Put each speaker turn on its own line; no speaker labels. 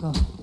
people.